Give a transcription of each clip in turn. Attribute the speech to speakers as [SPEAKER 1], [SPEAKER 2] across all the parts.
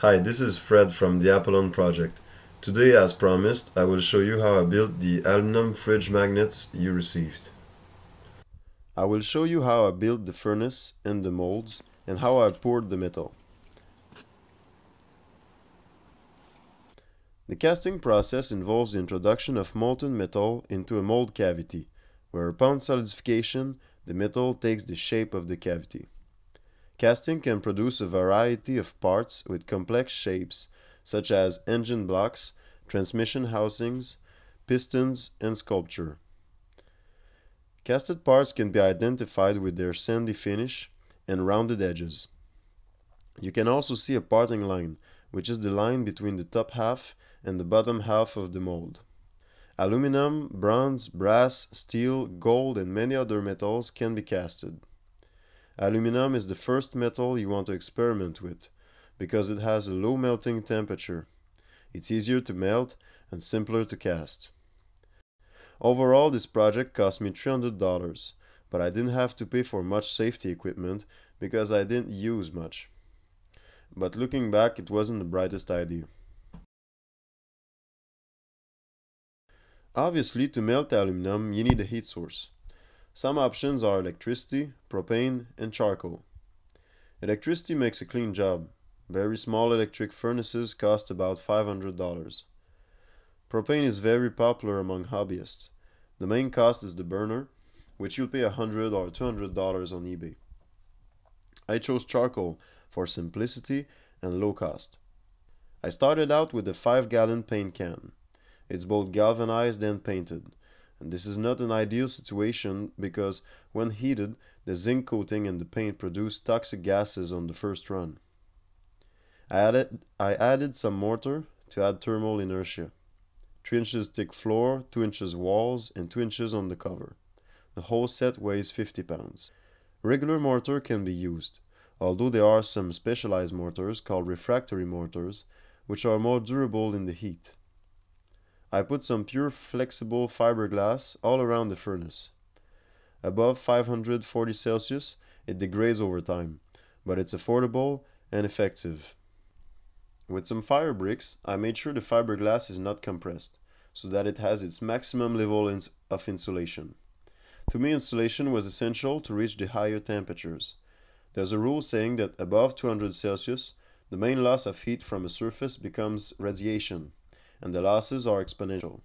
[SPEAKER 1] Hi, this is Fred from the Apollon project. Today, as promised, I will show you how I built the aluminum fridge magnets you received. I will show you how I built the furnace and the molds and how I poured the metal. The casting process involves the introduction of molten metal into a mold cavity, where upon solidification, the metal takes the shape of the cavity. Casting can produce a variety of parts with complex shapes, such as engine blocks, transmission housings, pistons, and sculpture. Casted parts can be identified with their sandy finish and rounded edges. You can also see a parting line, which is the line between the top half and the bottom half of the mold. Aluminum, bronze, brass, steel, gold, and many other metals can be casted. Aluminum is the first metal you want to experiment with because it has a low melting temperature. It's easier to melt and simpler to cast. Overall, this project cost me $300, but I didn't have to pay for much safety equipment because I didn't use much. But looking back, it wasn't the brightest idea. Obviously, to melt aluminum, you need a heat source. Some options are electricity, propane, and charcoal. Electricity makes a clean job. Very small electric furnaces cost about $500. Propane is very popular among hobbyists. The main cost is the burner, which you'll pay $100 or $200 on eBay. I chose charcoal for simplicity and low cost. I started out with a 5 gallon paint can. It's both galvanized and painted. And this is not an ideal situation because when heated, the zinc coating and the paint produce toxic gases on the first run. I added, I added some mortar to add thermal inertia. 3 inches thick floor, 2 inches walls, and 2 inches on the cover. The whole set weighs 50 pounds. Regular mortar can be used, although there are some specialized mortars called refractory mortars, which are more durable in the heat. I put some pure flexible fiberglass all around the furnace. Above 540 Celsius, it degrades over time, but it's affordable and effective. With some fire bricks, I made sure the fiberglass is not compressed, so that it has its maximum level of insulation. To me, insulation was essential to reach the higher temperatures. There's a rule saying that above 200 Celsius, the main loss of heat from a surface becomes radiation, and the losses are exponential.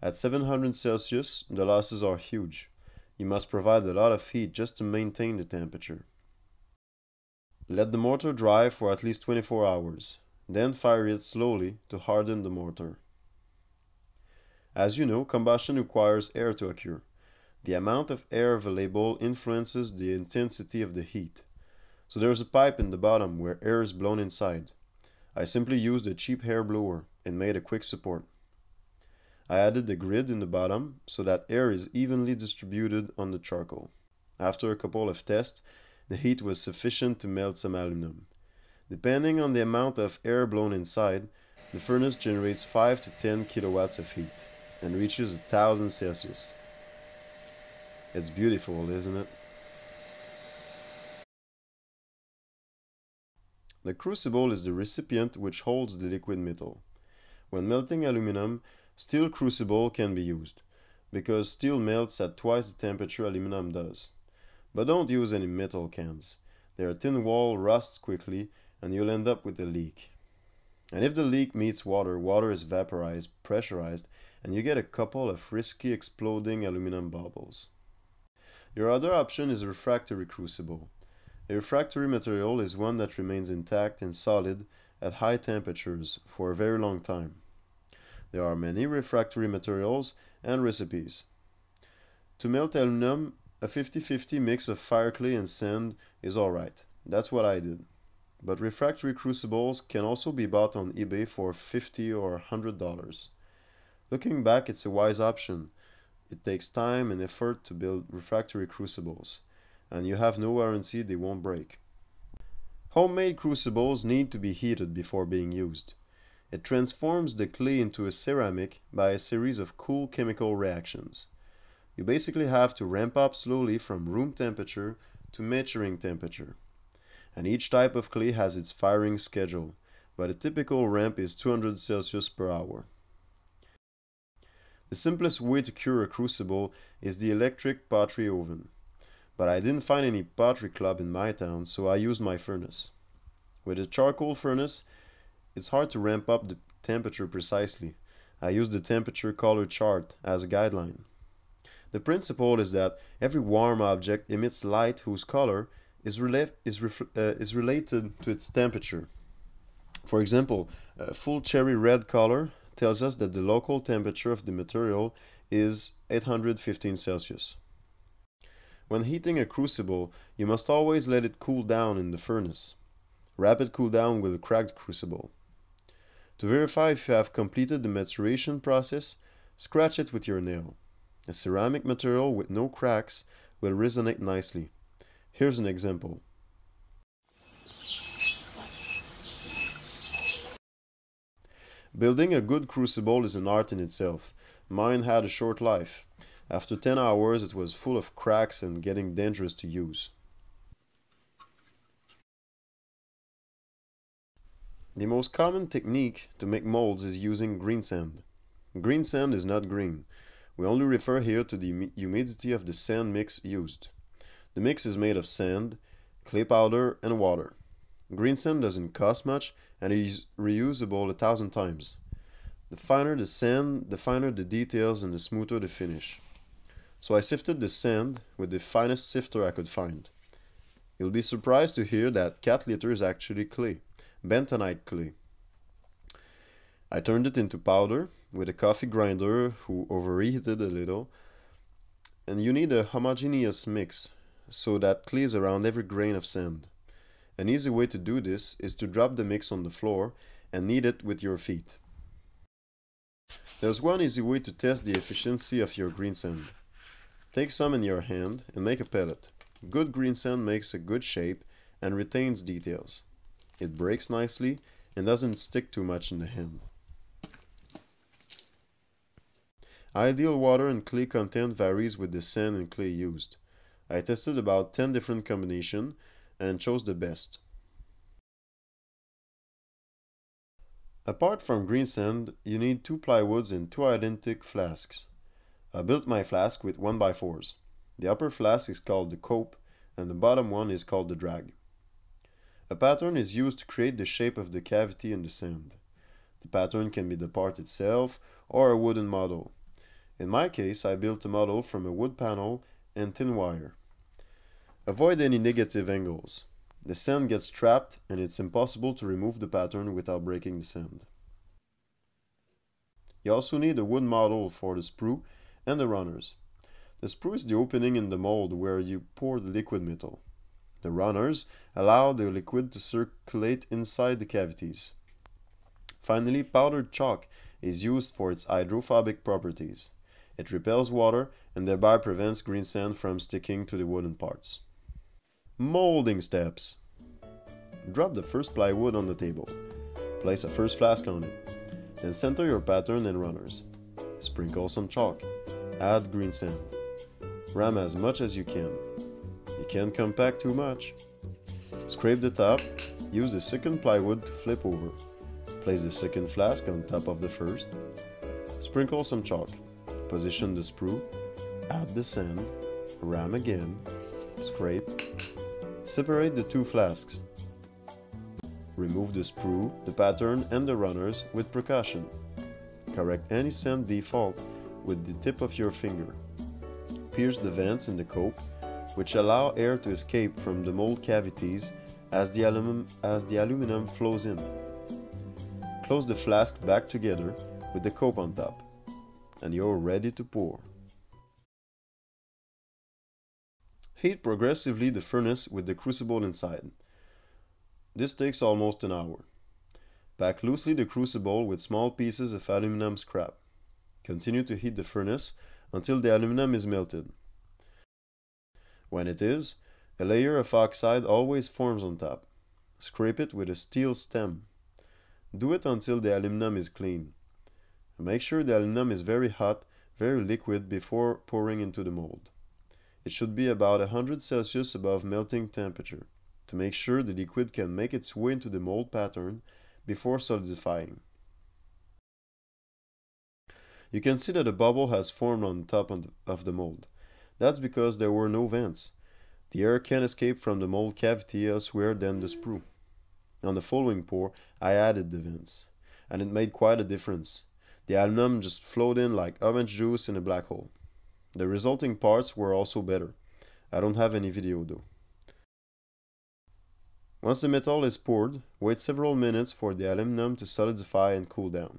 [SPEAKER 1] At 700 Celsius, the losses are huge. You must provide a lot of heat just to maintain the temperature. Let the mortar dry for at least 24 hours, then fire it slowly to harden the mortar. As you know, combustion requires air to occur. The amount of air available influences the intensity of the heat. So there's a pipe in the bottom where air is blown inside. I simply used a cheap hair blower and made a quick support. I added the grid in the bottom so that air is evenly distributed on the charcoal. After a couple of tests, the heat was sufficient to melt some aluminum. Depending on the amount of air blown inside, the furnace generates 5 to 10 kilowatts of heat and reaches 1000 Celsius. It's beautiful, isn't it? The crucible is the recipient which holds the liquid metal. When melting aluminum, steel crucible can be used, because steel melts at twice the temperature aluminum does. But don't use any metal cans. Their thin wall rusts quickly and you'll end up with a leak. And if the leak meets water, water is vaporized, pressurized, and you get a couple of risky exploding aluminum bubbles. Your other option is a refractory crucible. A refractory material is one that remains intact and solid at high temperatures for a very long time. There are many refractory materials and recipes. To melt aluminum, a 50-50 mix of fire clay and sand is alright. That's what I did. But refractory crucibles can also be bought on eBay for 50 or $100. Looking back, it's a wise option. It takes time and effort to build refractory crucibles, and you have no warranty they won't break. Homemade crucibles need to be heated before being used. It transforms the clay into a ceramic by a series of cool chemical reactions. You basically have to ramp up slowly from room temperature to maturing temperature. And each type of clay has its firing schedule. but a typical ramp is 200 Celsius per hour. The simplest way to cure a crucible is the electric pottery oven, but I didn't find any pottery club in my town, so I used my furnace. With a charcoal furnace, it's hard to ramp up the temperature precisely. I used the temperature color chart as a guideline. The principle is that every warm object emits light whose color is, rela is, uh, is related to its temperature. For example, a full cherry red color tells us that the local temperature of the material is 815 Celsius. When heating a crucible, you must always let it cool down in the furnace. Rapid cool down with a cracked crucible. To verify if you have completed the maturation process, scratch it with your nail. A ceramic material with no cracks will resonate nicely. Here's an example. Building a good crucible is an art in itself. Mine had a short life. After 10 hours it was full of cracks and getting dangerous to use. The most common technique to make molds is using green sand. Green sand is not green. We only refer here to the humidity of the sand mix used. The mix is made of sand, clay powder, and water. Green sand doesn't cost much and is reusable a thousand times. The finer the sand, the finer the details and the smoother the finish. So I sifted the sand with the finest sifter I could find. You'll be surprised to hear that cat litter is actually clay, bentonite clay. I turned it into powder with a coffee grinder who overheated a little. And you need a homogeneous mix so that clays around every grain of sand. An easy way to do this is to drop the mix on the floor and knead it with your feet. There's one easy way to test the efficiency of your green sand. Take some in your hand and make a pellet. Good green sand makes a good shape and retains details. It breaks nicely and doesn't stick too much in the hand. Ideal water and clay content varies with the sand and clay used. I tested about 10 different combinations and chose the best. Apart from green sand, you need two plywoods and two identical flasks. I built my flask with 1x4s. The upper flask is called the cope and the bottom one is called the drag. A pattern is used to create the shape of the cavity in the sand. The pattern can be the part itself or a wooden model. In my case, I built a model from a wood panel and thin wire. Avoid any negative angles. The sand gets trapped and it's impossible to remove the pattern without breaking the sand. You also need a wood model for the sprue and the runners. The sprue is the opening in the mold where you pour the liquid metal. The runners allow the liquid to circulate inside the cavities. Finally, powdered chalk is used for its hydrophobic properties. It repels water and thereby prevents green sand from sticking to the wooden parts. Molding steps. Drop the first plywood on the table. Place a first flask on it. Then center your pattern and runners. Sprinkle some chalk. Add green sand. Ram as much as you can. You can't compact too much. Scrape the top. Use the second plywood to flip over. Place the second flask on top of the first. Sprinkle some chalk. Position the sprue, add the sand, ram again, scrape, separate the two flasks. Remove the sprue, the pattern and the runners with precaution. Correct any sand default with the tip of your finger. Pierce the vents in the cope, which allow air to escape from the mold cavities as the, aluminum, as the aluminum flows in. Close the flask back together with the cope on top and you're ready to pour. Heat progressively the furnace with the crucible inside. This takes almost an hour. Pack loosely the crucible with small pieces of aluminum scrap. Continue to heat the furnace until the aluminum is melted. When it is, a layer of oxide always forms on top. Scrape it with a steel stem. Do it until the aluminum is clean. Make sure the aluminum is very hot, very liquid before pouring into the mold. It should be about 100 Celsius above melting temperature. To make sure the liquid can make its way into the mold pattern, before solidifying. You can see that a bubble has formed on top of the mold. That's because there were no vents. The air can escape from the mold cavity elsewhere than the sprue. On the following pour, I added the vents, and it made quite a difference. The aluminum just flowed in like orange juice in a black hole. The resulting parts were also better. I don't have any video though. Once the metal is poured, wait several minutes for the aluminum to solidify and cool down.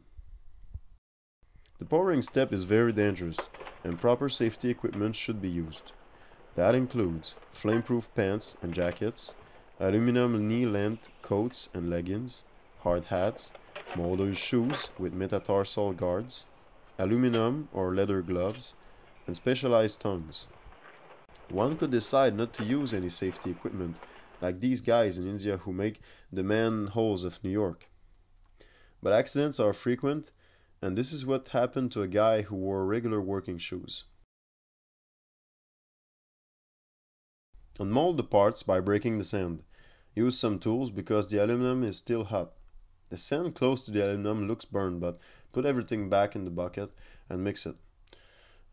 [SPEAKER 1] The pouring step is very dangerous and proper safety equipment should be used. That includes flameproof pants and jackets, aluminum knee-length coats and leggings, hard hats, molder's shoes with metatarsal guards, aluminum or leather gloves, and specialized tongues. One could decide not to use any safety equipment, like these guys in India who make the manholes of New York. But accidents are frequent and this is what happened to a guy who wore regular working shoes. Unmold the parts by breaking the sand. Use some tools because the aluminum is still hot. The sand close to the aluminum looks burned, but put everything back in the bucket and mix it.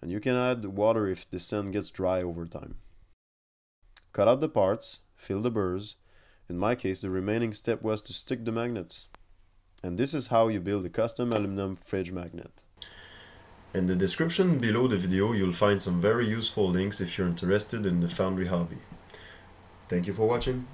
[SPEAKER 1] And you can add water if the sand gets dry over time. Cut out the parts, fill the burrs. In my case, the remaining step was to stick the magnets. And this is how you build a custom aluminum fridge magnet. In the description below the video you'll find some very useful links if you're interested in the foundry hobby. Thank you for watching.